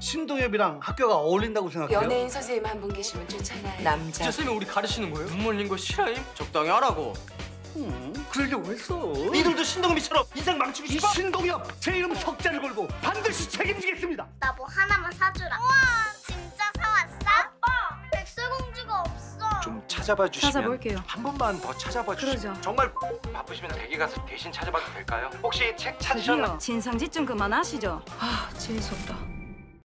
신동엽이랑 학교가 어울린다고 생각해요? 연예인 선생님 한 분 계시면 좋잖아요. 남자. 진짜 쌤이 우리 가르치는 거예요? 눈물 린거 싫어임? 적당히 하라고. 음, 그러려고 했어. 니들도 신동엽이처럼 인생 망치고 싶어? 신동엽 제 이름 석자를 걸고 반드시 책임지겠습니다. 나 뭐 하나만 사주라. 우와, 진짜 사왔어? 아빠, 백설공주가 없어. 좀 찾아봐 주시면 찾아볼게요. 한 번만 더 찾아봐 주시면 그러죠. 정말 바쁘시면 댁에 가서 대신 찾아봐도 될까요? 혹시 책 찾으셨나요? 저기요 진상짓 좀 그만하시죠. 아 재수없다.